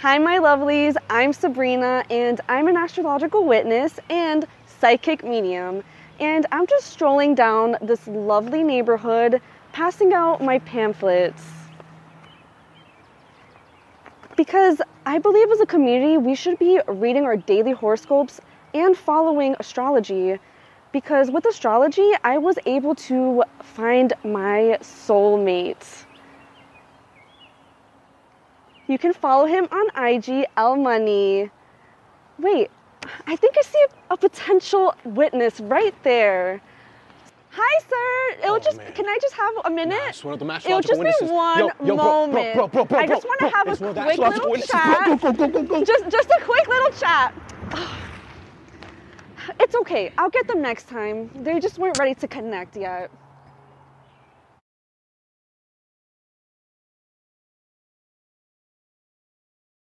Hi, my lovelies. I'm Sabrina, and I'm an astrological witness and psychic medium. And I'm just strolling down this lovely neighborhood, passing out my pamphlets. Because I believe as a community, we should be reading our daily horoscopes and following astrology. Because with astrology, I was able to find my soulmate. You can follow him on IG, L Money. Wait, I think I see a potential witness right there. Hi, sir. It'll Oh, just. man. Can I just have a minute? It's one of the It'll just be one Yo, yo, moment. bro, bro, bro, I just want to have a one of the quick little witnesses. chat. Go, go, go. Just, just a quick little chat. It's okay. I'll get them next time. They just weren't ready to connect yet.